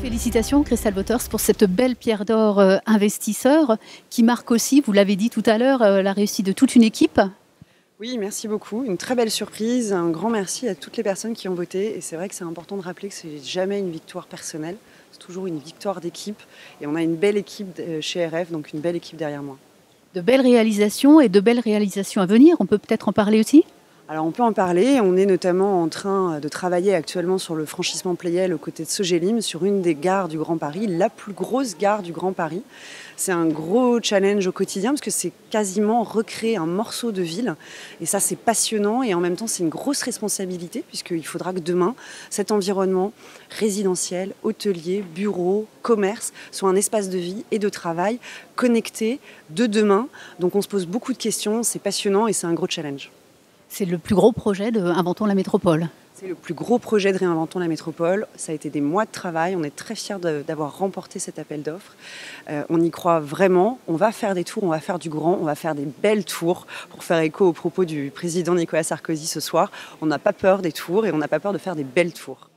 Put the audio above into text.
Félicitations Christelle Waters pour cette belle pierre d'or euh, investisseur qui marque aussi, vous l'avez dit tout à l'heure, euh, la réussite de toute une équipe. Oui, merci beaucoup. Une très belle surprise. Un grand merci à toutes les personnes qui ont voté. Et c'est vrai que c'est important de rappeler que c'est jamais une victoire personnelle. C'est toujours une victoire d'équipe. Et on a une belle équipe euh, chez RF, donc une belle équipe derrière moi. De belles réalisations et de belles réalisations à venir. On peut peut-être en parler aussi? Alors on peut en parler, on est notamment en train de travailler actuellement sur le franchissement Playel aux côtés de Sogelim, sur une des gares du Grand Paris, la plus grosse gare du Grand Paris. C'est un gros challenge au quotidien parce que c'est quasiment recréer un morceau de ville. Et ça c'est passionnant et en même temps c'est une grosse responsabilité puisqu'il faudra que demain cet environnement résidentiel, hôtelier, bureau, commerce soit un espace de vie et de travail connecté de demain. Donc on se pose beaucoup de questions, c'est passionnant et c'est un gros challenge. C'est le plus gros projet de Inventons la métropole. C'est le plus gros projet de Réinventons la métropole. Ça a été des mois de travail. On est très fiers d'avoir remporté cet appel d'offres. Euh, on y croit vraiment. On va faire des tours, on va faire du grand, on va faire des belles tours. Pour faire écho aux propos du président Nicolas Sarkozy ce soir, on n'a pas peur des tours et on n'a pas peur de faire des belles tours.